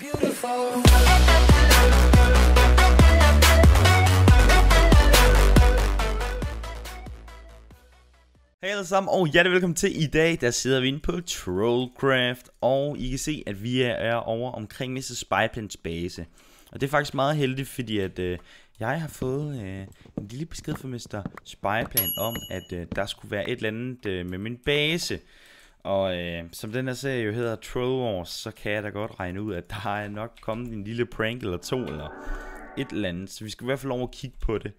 beautiful. Hej alle sammen, og hjertelig velkommen til i dag, der sidder vi inde på Trollcraft, og I kan se, at vi er, er over omkring Mr. Spyplans base. Og det er faktisk meget heldigt, fordi at øh, jeg har fået øh, en lille besked fra Mr. Spyplan om, at øh, der skulle være et eller andet øh, med min base. Og øh, som den her serie jo hedder Troll Wars, så kan jeg da godt regne ud, at der er nok kommet en lille prank eller to, eller et eller andet. Så vi skal i hvert fald over og kigge på det.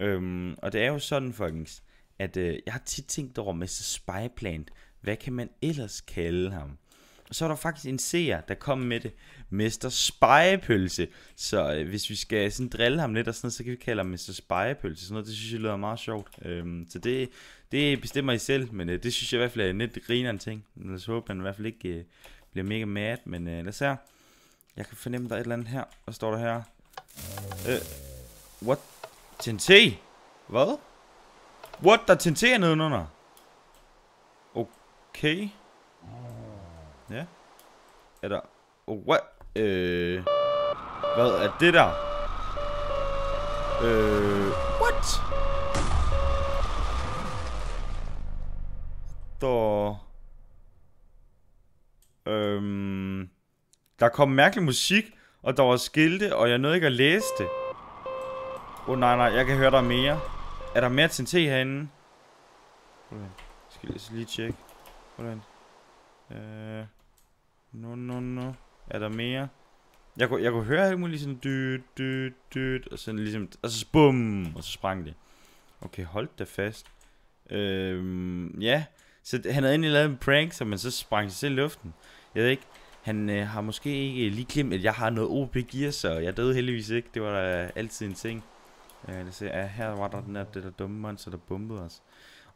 Øhm, og det er jo sådan, folkens, at øh, jeg har tit tænkt over Mr. Spyplant. Hvad kan man ellers kalde ham? Så er der faktisk en seer, der kom med det. Mr. Spejepølse. Så øh, hvis vi skal sådan drille ham lidt og sådan noget, så kan vi kalde ham Mr. Spejepølse. Sådan noget, det synes jeg lyder meget sjovt. Øhm, så det, det bestemmer I selv, men øh, det synes jeg i hvert fald er en lidt griner ting. Lad os håbe, han i hvert fald ikke øh, bliver mega mad, men øh, lad os her. Jeg kan fornemme, der er et eller andet her. Hvad står der her? Øh, what? TNT? Hvad? What? Der er TNT nedenunder? Okay. Ja. Er der... Oh, what? Øh... Hvad er det der? Øh... What? Der... Øhm... Der kom mærkelig musik, og der var skilte, og jeg nåede ikke at læse det. Åh oh, nej, nej, jeg kan høre der er mere. Er der mere TNT herinde? Hvordan? Skal jeg lige tjekke. Hvordan? Øh... No, no, no. Er der mere? Jeg kunne, jeg kunne høre alt muligt sådan dyt, dyt, dyt, og sådan ligesom, og så bum, og så sprang det. Okay, hold da fast. Øhm, ja, så han havde egentlig lavet en prank, så man så sprang sig selv i luften. Jeg ved ikke, han øh, har måske ikke lige glemt, at jeg har noget OP gear, så jeg døde heldigvis ikke. Det var da altid en ting. Øh, lad os se, ja, her var der den der, det der dumme monster, der bombede os.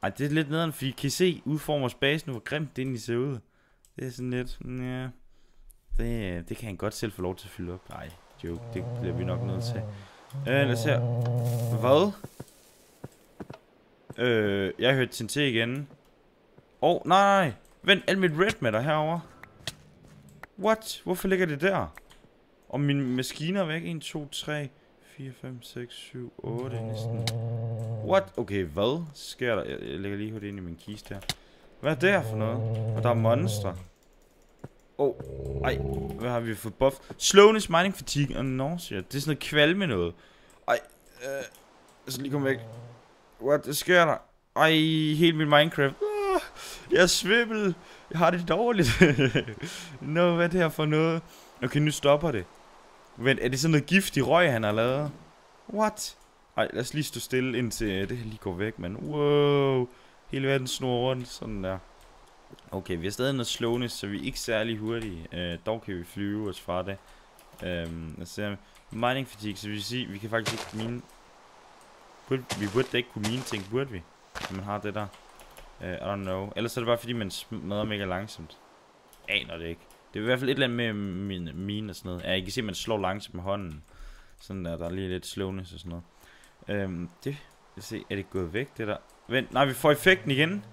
Ej, det er lidt nederen, fordi kan I se, udformer spasen, nu, hvor grimt det egentlig ser ud. Det er sådan lidt, ja, det, det kan han godt selv få lov til at fylde op. Nej, joke, det bliver vi nok nødt til. Øh, lad os her. Hvad? Øh, jeg hørte hørt TNT igen. Åh, oh, nej, vent, alt mit red matter herover. What? Hvorfor ligger det der? Og mine maskiner er væk. 1, 2, 3, 4, 5, 6, 7, 8 næsten. What? Okay, hvad sker der? Jeg, lægger lige hurtigt ind i min kiste her. Hvad er det her for noget? Og der er monster. Åh, oh, ej, hvad har vi fået buff? Slowness, mining fatigue og nausea. Det er sådan noget kvalme noget. Ej, øh, jeg skal lige komme væk. What, det sker der? Ej, helt mit Minecraft. Ah, jeg er svimmel. Jeg har det dårligt. Nå, hvad er det her for noget? Okay, nu stopper det. Vent, er det sådan noget giftig røg, han har lavet? What? Ej, lad os lige stå stille, indtil øh, det her lige går væk, men Wow. Hele verden snor rundt, sådan der. Okay, vi er stadig noget slowness, så vi er ikke særlig hurtige. Øh, dog kan vi flyve os fra det. Øhm, lad os se. Mining fatigue, så vi vil sige, vi kan faktisk ikke mine... Burde, vi burde da ikke kunne mine ting, burde vi? Når man har det der. Uh, I don't know. Ellers er det bare fordi, man smadrer mega langsomt. Aner det ikke. Det er i hvert fald et eller andet med mine, mine og sådan noget. Ja, jeg kan se, at man slår langsomt med hånden. Sådan der, der er lige lidt slowness og sådan noget. Øhm, det, jeg se, er det gået væk, det der? Vent, nej, vi får effekten igen.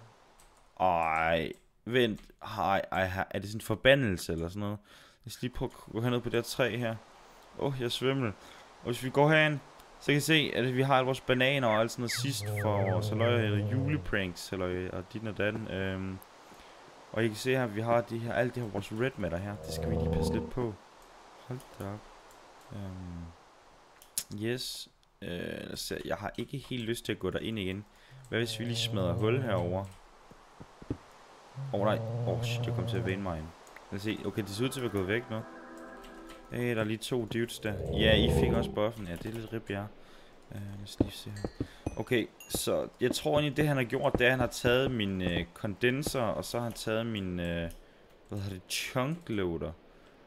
Ej, vent, ej, ej, er det sådan en forbandelse eller sådan noget? Lad os lige prøve at gå herned på det her træ her. Åh, oh, jeg svimmel. Og hvis vi går herind, så kan I se, at vi har alle vores bananer og alt sådan noget sidst for vores eller julepranks, eller og dit og datten. Øhm, og I kan se her, at vi har de her, alt det her vores red matter her. Det skal vi lige passe lidt på. Hold da op. Øhm. yes. Øh, lad os se. Jeg har ikke helt lyst til at gå derind igen. Hvad hvis vi lige smadrer hul herover? Åh oh, nej. Åh oh, shit, jeg kom til at vende mig ind. Lad os se. Okay, det ser ud til at være gået væk nu. Hey, der er lige to dudes der. Ja, I fik også buffen. Ja, det er lidt rip, ja. Uh, lad os lige se her. Okay, så jeg tror egentlig, det han har gjort, det er, at han har taget min øh, kondenser, og så har han taget min, øh, hvad hedder det, chunk loader.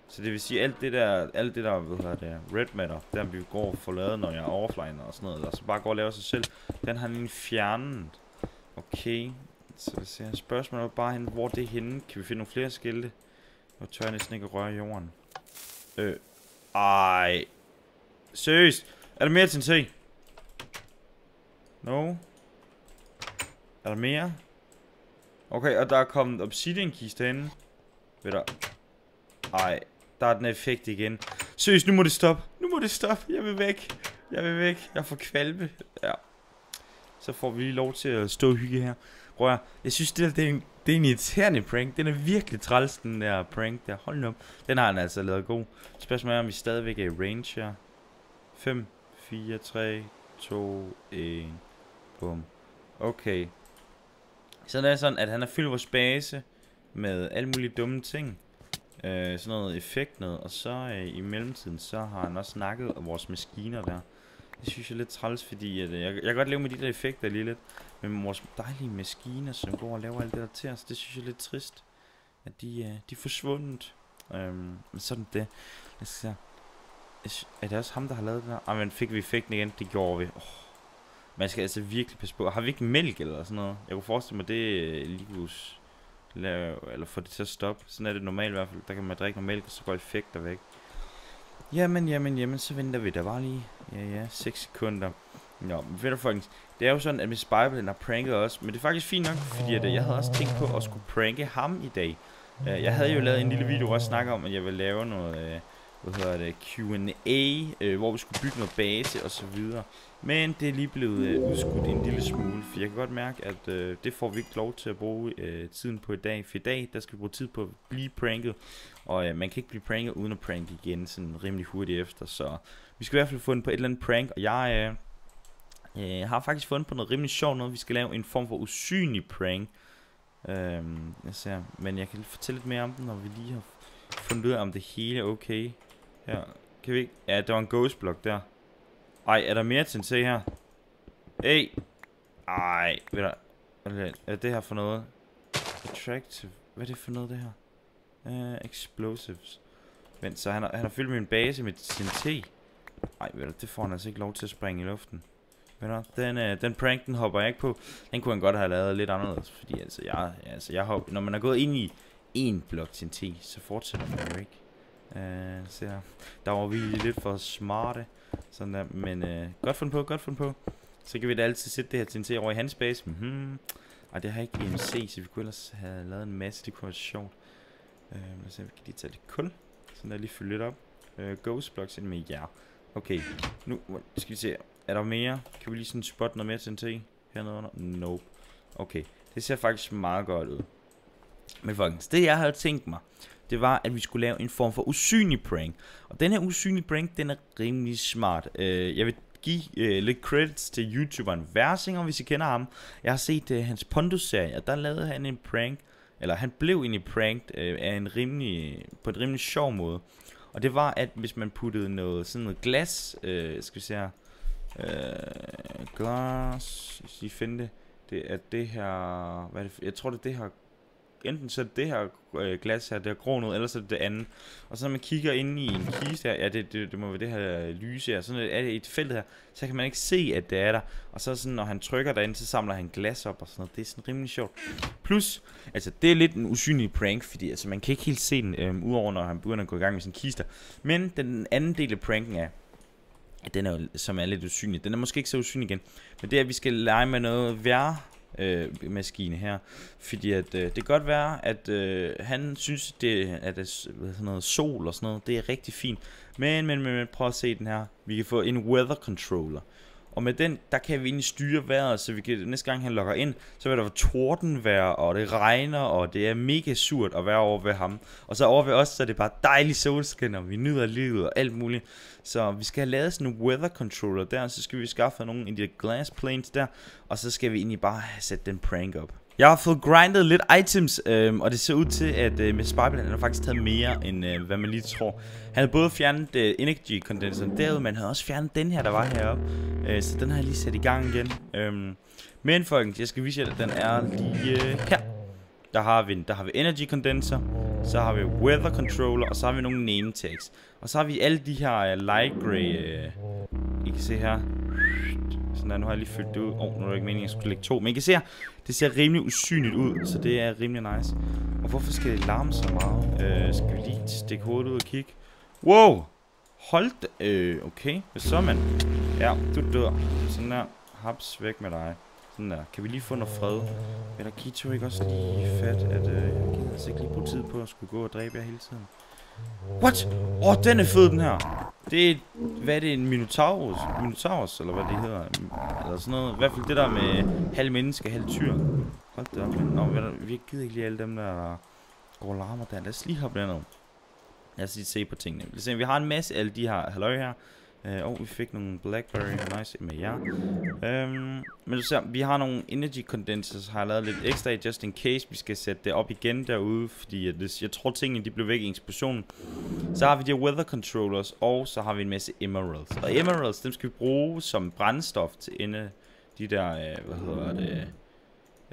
Så det vil sige, alt det der, alt det der, hvad hedder det, red matter, der vi går og får lavet, når jeg er offline og sådan noget, eller så bare går og laver sig selv, den har han fjernet. Okay, så vi ser spørgsmålet er bare, hen, hvor det er henne. Kan vi finde nogle flere skilte? Og tør jeg næsten ikke at røre jorden. Øh. Ej. Seriøst. Er der mere til en se? No. Er der mere? Okay, og der er kommet obsidian kiste herinde. Ved der. Ej. Der er den effekt igen. Seriøst, nu må det stoppe. Nu må det stoppe. Jeg vil væk. Jeg vil væk. Jeg får kvalme. Ja. Så får vi lige lov til at stå og hygge her. Prøv at, jeg synes, det, der, det, er en, det er en irriterende prank. Den er virkelig træls, den der prank der. Hold nu op. Den har han altså lavet god. Spørgsmålet er, om vi stadigvæk er i range her. 5, 4, 3, 2, 1. Bum. Okay. Så det er sådan, at han har fyldt vores base med alle mulige dumme ting. Øh, sådan noget effekt noget. Og så øh, i mellemtiden, så har han også snakket om vores maskiner der. Det synes jeg er lidt træls, fordi at, øh, jeg, jeg kan godt leve med de der effekter lige lidt. Men vores dejlige maskiner, som går og laver alt det der til os, det synes jeg er lidt trist. At de, øh, de er forsvundet. Øh, men sådan det. Jeg skal se. Er det også ham, der har lavet det der? Ah, men fik vi effekten igen? Det gjorde vi. Oh. Man skal altså virkelig passe på. Har vi ikke mælk eller sådan noget? Jeg kunne forestille mig, det er lige lave, eller få det til at stoppe. Sådan er det normalt i hvert fald. Der kan man drikke noget mælk, og så går effekter væk. Jamen, jamen, jamen, så venter vi da bare lige. Ja, ja, 6 sekunder. Nå, men ved du folkens, det er jo sådan, at Miss Bible har pranket os, men det er faktisk fint nok, fordi at, øh, jeg havde også tænkt på at skulle pranke ham i dag. Øh, jeg havde jo lavet en lille video, hvor jeg snakker om, at jeg vil lave noget, øh, hvad hedder det, Q&A, øh, hvor vi skulle bygge noget base og så videre. Men det er lige blevet øh, udskudt en lille smule, for jeg kan godt mærke, at øh, det får vi ikke lov til at bruge øh, tiden på i dag. For i dag, der skal vi bruge tid på at blive pranket, og øh, man kan ikke blive pranket uden at pranke igen sådan rimelig hurtigt efter. Så vi skal i hvert fald få den på et eller andet prank, og jeg øh, øh har faktisk fundet på noget rimelig sjovt noget. Vi skal lave en form for usynlig prank. Øh, jeg ser, men jeg kan fortælle lidt mere om den, når vi lige har fundet ud af, om det hele er okay. Her, kan vi ikke? Ja, der var en ghost block der. Ej, er der mere til se her? Ej. Ej, ved du... Hvad er det her for noget? Attractive. Hvad er det for noget, det her? Uh, explosives. Vent, så han har, han har fyldt min base med sin te. Ej, ved du, det får han altså ikke lov til at springe i luften. Ved du, den, uh, den prank, den hopper jeg ikke på. Den kunne han godt have lavet lidt anderledes. Fordi altså, jeg, altså, jeg hopper, når man er gået ind i en blok TNT, så fortsætter man jo ikke. Uh, så der var vi lidt for smarte. Sådan der, men øh, godt fundet på, godt fundet på. Så kan vi da altid sætte det her TNT over i hans base. Mm -hmm. Ej, det har ikke EMC, så vi kunne ellers have lavet en masse. Det kunne være sjovt. Øh, lad os se, vi kan lige tage det kul. Sådan der lige fylde lidt op. Øh, ghost blocks ind med jer. Okay, nu skal vi se. Er der mere? Kan vi lige sådan spotte noget mere TNT hernede under? Nope. Okay, det ser faktisk meget godt ud. Men folkens, det jeg havde tænkt mig, det var, at vi skulle lave en form for usynlig prank. Og den her usynlige prank, den er rimelig smart. Øh, jeg vil give øh, lidt credits til YouTuberen Versinger, hvis I kender ham. Jeg har set øh, hans Pondus-serie, og der lavede han en prank, eller han blev egentlig pranked øh, af en rimelig, på en rimelig sjov måde. Og det var, at hvis man puttede noget, sådan noget glas, øh, skal vi se her, øh, glas, hvis I finder det, det er det her, hvad er det, jeg tror det er det her enten så det her øh, glas her, det her grå noget, eller så det andet. Og så når man kigger ind i en kiste her, ja, det, det, det må være det her lyse her, sådan er det i et felt her, så kan man ikke se, at det er der. Og så sådan, når han trykker derinde, så samler han glas op og sådan noget. Det er sådan rimelig sjovt. Plus, altså det er lidt en usynlig prank, fordi altså man kan ikke helt se den, øh, udover når han begynder at gå i gang med sin kister. Men den anden del af pranken er, at den er jo, som er lidt usynlig. Den er måske ikke så usynlig igen. Men det er, at vi skal lege med noget værre øh, maskine her. Fordi at, øh, det kan godt være, at øh, han synes, det, at det, sådan noget, sol og sådan noget, det er rigtig fint. Men, men, men, men prøv at se den her. Vi kan få en weather controller. Og med den, der kan vi egentlig styre vejret, så vi kan, næste gang han logger ind, så vil der være tordenvejr, og det regner, og det er mega surt at være over ved ham. Og så over ved os, så er det bare dejlig solskin, og vi nyder livet og alt muligt. Så vi skal have lavet sådan en weather controller der, og så skal vi skaffe nogle af de glass planes der, og så skal vi egentlig bare sætte den prank op. Jeg har fået grindet lidt items, øh, og det ser ud til, at øh, med Spyblad han har faktisk taget mere, end øh, hvad man lige tror. Han havde både fjernet øh, energy condenseren derude, men han havde også fjernet den her, der var heroppe. Øh, så den har jeg lige sat i gang igen. Øh, men folkens, jeg skal vise jer, at den er lige øh, her. Der har vi der har vi energy condenser, så har vi weather controller, og så har vi nogle name tags. Og så har vi alle de her uh, light gray, uh, I kan se her. Sådan der, nu har jeg lige fyldt det ud. Åh, oh, nu er det ikke meningen, at jeg skulle lægge to. Men I kan se her, det ser rimelig usynligt ud, så det er rimelig nice. Og hvorfor skal det larme så meget? Uh, skal vi lige stikke hovedet ud og kigge? Wow! Hold da, øh, okay. Hvad så, mand? Ja, du dør. Sådan der. Haps væk med dig. Sådan der. Kan vi lige få noget fred? Men der Kito ikke også lige fat, at øh, jeg kan altså ikke lige bruge tid på at skulle gå og dræbe jer hele tiden. What? Åh, oh, den er fed, den her. Det er, hvad er det, en Minotaurus? Minotaurus, eller hvad det hedder? Eller sådan noget. I hvert fald det der med halv menneske, halv tyr. Hold da op. Nå, vi gider ikke lige alle dem der, der går og larmer der. Lad os lige hoppe derned. Lad os lige se på tingene. Lad os se, vi har en masse af alle de her halløj her. Øh, og vi fik nogle Blackberry, nice, med jer. Øhm, men du ser, vi har nogle energy condensers, har jeg lavet lidt ekstra i, just in case vi skal sætte det op igen derude, fordi at jeg tror tingene de blev væk i eksplosionen. Så har vi de weather controllers, og så har vi en masse emeralds. Og emeralds, dem skal vi bruge som brændstof til ende de der, øh, hvad hedder det,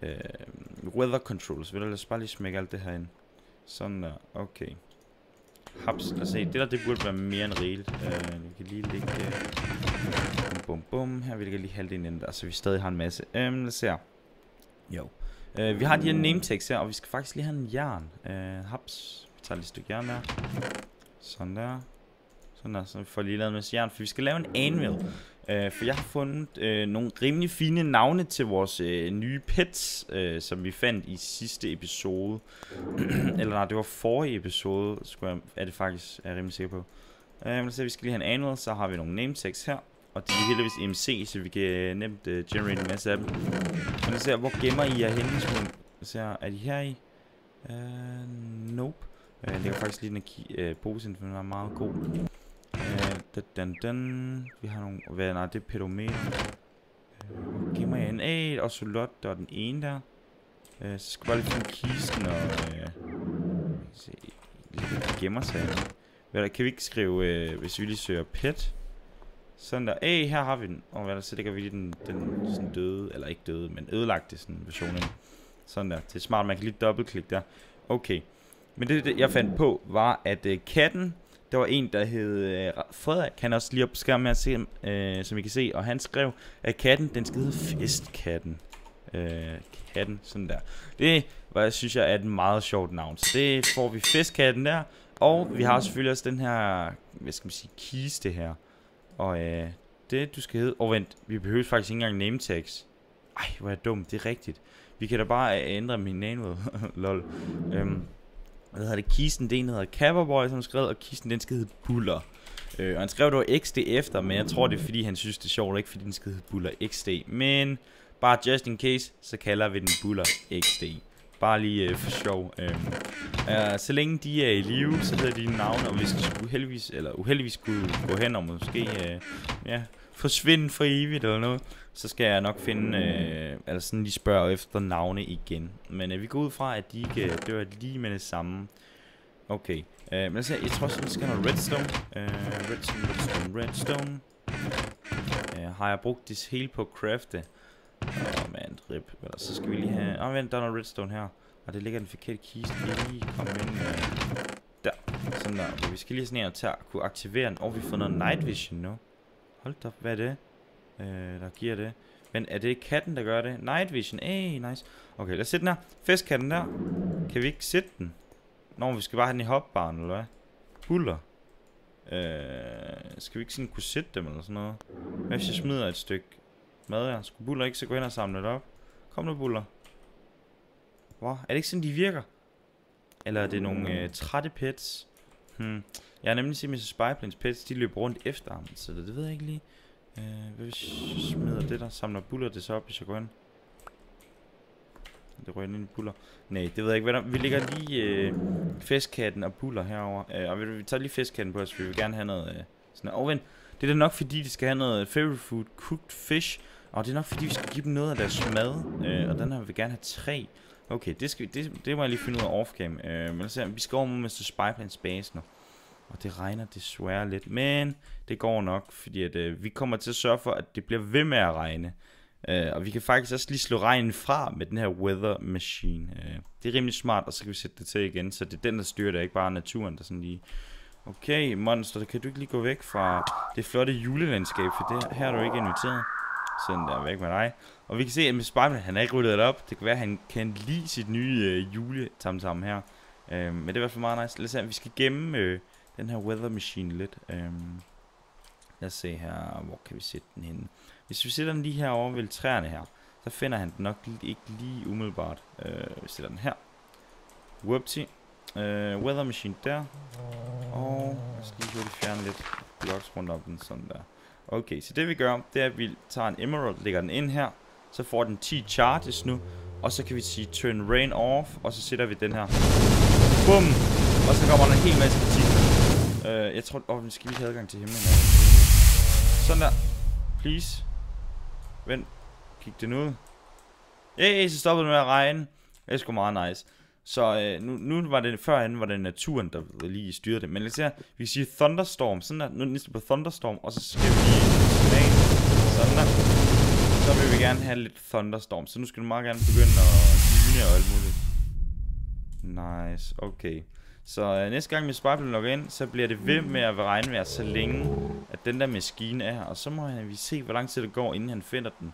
uh, weather controllers. Vil du lade os bare lige smække alt det her ind. Sådan der, okay. Haps, lad os se. Det der, det burde være mere end rigeligt. Øh, vi kan lige lægge... Øh, bum, bum, bum. Her vil jeg lige halvdelen ind der, så vi stadig har en masse. Um, lad os se her. Jo. Øh, vi har de her name tags her, og vi skal faktisk lige have en jern. Øh, haps. Vi tager lige et stykke jern der. Sådan der. Sådan der, så vi får lige lavet en masse jern, for vi skal lave en anvil. Uh, for jeg har fundet uh, nogle rimelig fine navne til vores uh, nye pets, uh, som vi fandt i sidste episode. Eller nej, det var forrige episode, skulle jeg, er det faktisk, er jeg rimelig sikker på. Uh, men så vi skal lige have en anvil, så har vi nogle name tags her. Og de er heldigvis MC, så vi kan uh, nemt uh, generate en masse af dem. Men så ser, hvor gemmer I jer henne? Så er de her i? Uh, nope. Uh, jeg lægger faktisk lige den uh, pose, for den er meget god. Den, den, den. Vi har nogle... Hvad, nej, det er pedometer. Uh, øh, gemmer en A, og solot, der er den ene der. Øh, så skal bare lige finde kisten og... Øh, se, lige gemmer sig. Hvad kan vi ikke skrive, øh, hvis vi lige søger pet? Sådan der. A, her har vi den. Og hvad der, så lægger vi lige den, den sådan døde, eller ikke døde, men ødelagte sådan versionen. Sådan der. Det er smart, man kan lige dobbeltklikke der. Okay. Men det, det jeg fandt på, var, at øh, katten der var en, der hed øh, Frederik, han også lige på skærmen her, se, øh, som I kan se, og han skrev, at katten, den skal hedde Festkatten. Øh, katten, sådan der. Det var, jeg synes jeg er et meget sjovt navn. Så det får vi Festkatten der, og vi har selvfølgelig også den her, hvad skal man sige, kiste her. Og øh, det, du skal hedde, og oh, vent, vi behøver faktisk ikke engang name tags. Ej, hvor er jeg dum, det er rigtigt. Vi kan da bare øh, ændre min name, lol. Øhm, hvad hedder det, kisten, det hedder Coverboy, som skrev, og kisten, den skal hedde Buller. Øh, og han skrev, dog XD efter, men jeg tror, det er fordi, han synes, det er sjovt, ikke fordi den skal hedde Buller XD. Men bare just in case, så kalder vi den Buller XD. Bare lige øh, for sjov. Øh, øh, så længe de er i live, så hedder de navne, og hvis de skulle uheldigvis, eller uheldigvis skulle gå hen og måske øh, ja, forsvinde for evigt eller noget, så skal jeg nok finde, øh, eller sådan lige spørge efter navne igen. Men øh, vi går ud fra, at de ikke øh, dør lige med det samme. Okay, øh, men altså, jeg tror også, vi skal have noget redstone. Øh, redstone, redstone, redstone. Øh, har jeg brugt det hele på at crafte? Åh, oh, mand, rip. Eller, så skal vi lige have... Åh, oh, vent, der er noget redstone her. Og det ligger den forkerte kiste. Lige komme ind. Øh, der. Sådan der. Okay, vi skal lige sådan her til at kunne aktivere den. Og oh, vi får noget night vision nu. Hold da hvad er det? øh, der giver det. Men er det katten, der gør det? Night vision, hey, nice. Okay, lad os sætte den her. Festkatten der. Kan vi ikke sætte den? Nå, vi skal bare have den i hopbaren, eller hvad? Buller. Øh, skal vi ikke sådan kunne sætte dem, eller sådan noget? Hvad hvis jeg smider et stykke mad her? Skulle Buller ikke så gå hen og samle det op? Kom nu, Buller. Hvor? Er det ikke sådan, de virker? Eller er det nogle øh, trætte pets? Hmm. Jeg har nemlig set Mrs. Spyplanes pets, de løber rundt efter ham, så det, ved jeg ikke lige. Øh, hvad hvis jeg smider det der? Samler buller det så op, hvis jeg går ind? Det rører ind i buller. Nej, det ved jeg ikke. Hvad vi ligger lige øh, festkatten og buller herover. Øh, og vi, vi tager lige festkatten på os, for vi vil gerne have noget øh, sådan noget. Oh, vent. Det er da nok fordi, de skal have noget favorite food, cooked fish. Og det er nok fordi, vi skal give dem noget af deres mad. Øh, og den her vil vi gerne have tre. Okay, det, skal vi, det, det må jeg lige finde ud af off-cam. Øh, men lad os se, vi skal over med Mr. Spyplans base nu. Og det regner desværre lidt, men det går nok, fordi at, øh, vi kommer til at sørge for, at det bliver ved med at regne. Øh, og vi kan faktisk også lige slå regnen fra med den her weather machine. Øh, det er rimelig smart, og så kan vi sætte det til igen, så det er den, der styrer det, ikke bare naturen, der sådan lige... Okay, Monster, kan du ikke lige gå væk fra det flotte julelandskab, for det her er du ikke inviteret. Sådan der, væk med dig. Og vi kan se, at med Spiderman, han er ikke ryddet op. Det kan være, at han kan lide sit nye øh, juletamtam her. Øh, men det er i hvert fald meget nice. Lad os se, vi skal gemme øh, den her weather machine lidt. Øhm, lad os se her, hvor kan vi sætte den henne. Hvis vi sætter den lige her over ved træerne her, så finder han den nok ikke lige umiddelbart. Øh, vi sætter den her. Whoopsie. Øh, weather machine der. Og lad os lige hurtigt fjerne lidt blocks rundt om den, sådan der. Okay, så det vi gør, det er, at vi tager en emerald, lægger den ind her. Så får den 10 charges nu. Og så kan vi sige turn rain off, og så sætter vi den her. Bum! Og så kommer der en hel masse kritik. Uh, jeg tror, åh, oh, vi skal lige have adgang til himlen. Sådan der. Please. Vent. Kig det nu ud. Hey, så stoppede det med at regne. Det er sgu meget nice. Så øh, nu, nu var det førhen var det naturen, der lige styrede det. Men lad os se vi siger thunderstorm. Sådan der, nu er det på thunderstorm, og så skal vi lige sådan der. Så vil vi gerne have lidt thunderstorm. Så nu skal du meget gerne begynde at lyne og alt muligt. Nice, okay. Så øh, næste gang min spy bliver ind, så bliver det ved med at regne med så længe, at den der maskine er her. Og så må vi se, hvor lang tid det går, inden han finder den.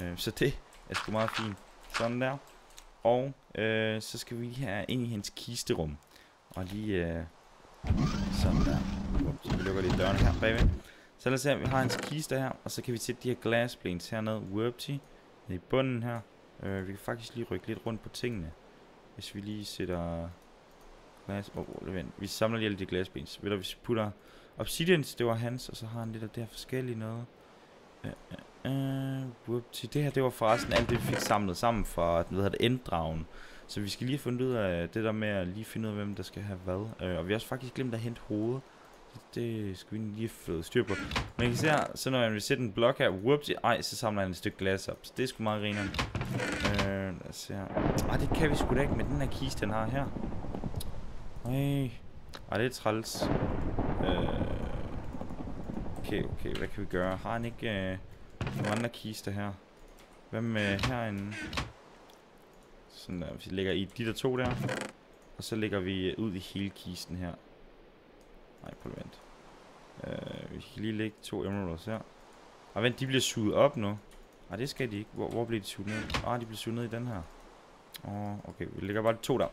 Øh, så det er sgu meget fint. Sådan der. Og øh, så skal vi lige have ind i hans kisterum. Og lige øh, sådan der. Så vi lukker lige døren her bagved. Så lad os se, at vi har hans kiste her. Og så kan vi sætte de her glasplanes hernede. Whoopty. I bunden her. Øh, vi kan faktisk lige rykke lidt rundt på tingene. Hvis vi lige sætter Glas. Åh, oh, vent. Vi samler lige alle de glasplanes. Ved du, hvis vi putter obsidians, det var hans, og så har han lidt af det her forskellige noget. Uh, uh, det her, det var forresten alt det, vi fik samlet sammen fra, hvad hedder det, enddragen. Så vi skal lige have fundet ud af det der med at lige finde ud af, hvem der skal have hvad. Uh, og vi har også faktisk glemt at hente hovedet. Det skal vi lige få styr på. Men I kan se her, så når jeg vil sætte en blok her, whoopsie, ej, så samler han et stykke glas op. Så det er sgu meget rineren. Øh, lad os se her. Ej, det kan vi sgu da ikke med den her kiste, den har her. Nej. Ej, det er træls. Øh. Okay, okay, hvad kan vi gøre? Har han ikke øh, nogle andre kister her? Hvad med herinde? Sådan der, vi lægger i de der to der. Og så lægger vi øh, ud i hele kisten her. Nej, på vent. Øh, vi kan lige lægge to emeralds her. Og vent, de bliver suget op nu. Nej, det skal de ikke. Hvor, hvor bliver de suget ned? Ah, de bliver suget ned i den her. Åh, oh, okay, vi lægger bare de to der.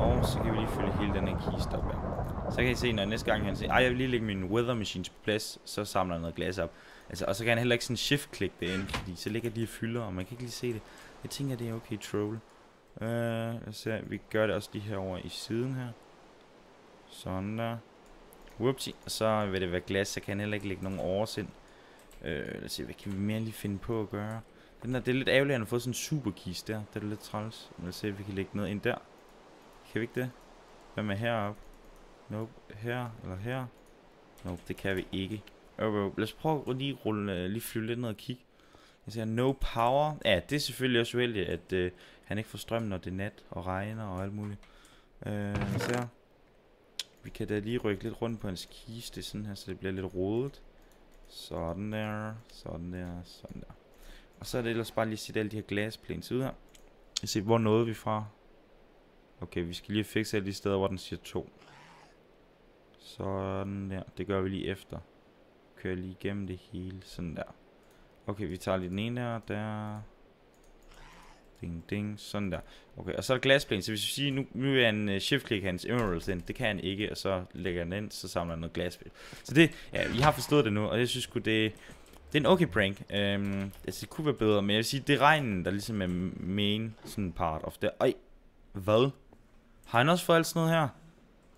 Og så kan vi lige følge hele den her kiste op her. Så kan I se, når næste gang han siger, ej, jeg vil lige lægge min weather machines på plads, så samler han noget glas op. Altså, og så kan han heller ikke sådan shift-klikke det ind, fordi så ligger de og fylder, og man kan ikke lige se det. Jeg tænker, det er okay troll. Øh, uh, så vi gør det også lige herover i siden her. Sådan der. Whoopsie. Og så vil det være glas, så kan han heller ikke lægge nogen oversind. Øh, uh, lad os se, hvad kan vi mere lige finde på at gøre? Den der, det er lidt ærgerligt, at han har fået sådan en superkiste der. Det er lidt træls. Lad os se, om vi kan lægge noget ind der. Kan vi ikke det? Hvad med heroppe? Nope. Her eller her? Nope, det kan vi ikke. Okay, lad os prøve at lige rulle, øh, lige flyve lidt ned og kigge. Jeg siger no power. Ja, det er selvfølgelig også uheldigt, at øh, han ikke får strøm, når det er nat og regner og alt muligt. Øh, uh, så vi kan da lige rykke lidt rundt på hans kiste, sådan her, så det bliver lidt rodet. Sådan der, sådan der, sådan der. Og så er det ellers bare lige at sætte alle de her glasplanes ud her. Jeg ser, hvor nåede vi fra? Okay, vi skal lige fikse alle de steder, hvor den siger 2. Sådan der. Det gør vi lige efter. Kører lige igennem det hele. Sådan der. Okay, vi tager lige den ene der. Der. Ding, ding. Sådan der. Okay, og så er der glasplane. Så hvis vi siger, nu, nu vil han øh, uh, shift-klikke hans emeralds ind. Det kan han ikke, og så lægger han ind, så samler han noget glasplane. Så det, ja, vi har forstået det nu, og jeg synes det, det er en okay prank. Øhm, altså, det kunne være bedre, men jeg vil sige, det er regnen, der ligesom er main sådan part of det. Ej, hvad? Har han også fået alt sådan noget her?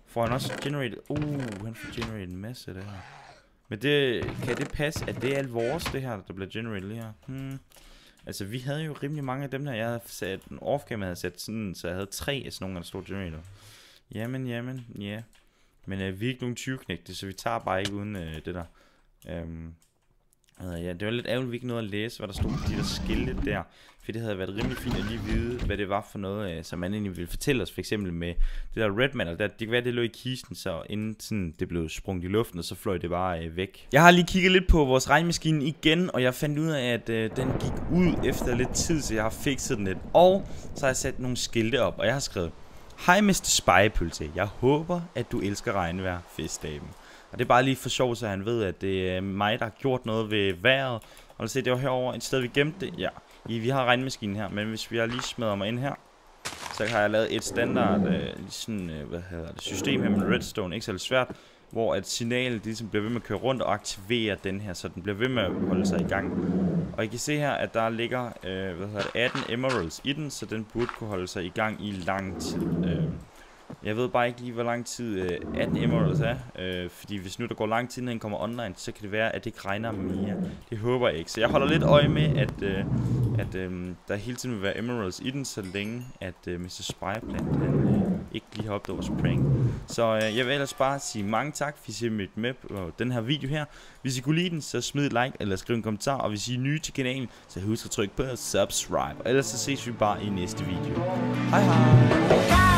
Får han også generated? Uh, han får generated en masse af det her. Men det, kan det passe, at det er alt vores, det her, der bliver generated lige her? Hmm. Altså, vi havde jo rimelig mange af dem der. Jeg havde sat en off jeg havde sat sådan, så jeg havde tre af sådan nogle, der stod generator. Jamen, jamen, ja. Yeah. Men øh, vi er ikke nogen 20 så vi tager bare ikke uden øh, det der. Øhm, ja, det var lidt ærgerligt, at vi ikke nåede at læse, hvad der stod på de der skilte der. For det havde været rimelig fint at lige vide, hvad det var for noget, øh, som man egentlig ville fortælle os. For eksempel med det der red metal, der, det kan være, det lå i kisten, så inden sådan, det blev sprunget i luften, og så fløj det bare øh, væk. Jeg har lige kigget lidt på vores regnmaskine igen, og jeg fandt ud af, at øh, den gik ud efter lidt tid, så jeg har fikset den lidt. Og så har jeg sat nogle skilte op, og jeg har skrevet, Hej Mr. Spejepølse, jeg håber, at du elsker regnvejr, festdagen. Og det er bare lige for sjov, så han ved, at det er mig, der har gjort noget ved vejret. Og lad os se, det var herover et sted, vi gemte det. Ja, vi har regnmaskinen her, men hvis vi har lige smadret mig ind her, så har jeg lavet et standard øh, sådan, øh, hvad hedder det, system her med redstone, ikke så svært, hvor at signalet ligesom bliver ved med at køre rundt og aktivere den her, så den bliver ved med at holde sig i gang. Og I kan se her, at der ligger øh, hvad hedder det, 18 emeralds i den, så den burde kunne holde sig i gang i lang tid. Øh. Jeg ved bare ikke lige, hvor lang tid øh, 18 Emeralds er. Øh, fordi hvis nu der går lang tid, inden han kommer online, så kan det være, at det ikke regner mere. Det håber jeg ikke. Så jeg holder lidt øje med, at, øh, at øh, der hele tiden vil være Emeralds i den, så længe at øh, Mr. Spyplant han, øh, ikke lige har opdaget vores prank. Så øh, jeg vil ellers bare sige mange tak, hvis I har mit med på den her video her. Hvis I kunne lide den, så smid et like eller skriv en kommentar. Og hvis I er nye til kanalen, så husk at trykke på subscribe. Og ellers så ses vi bare i næste video. Hej hej!